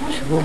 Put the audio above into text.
Может Чего?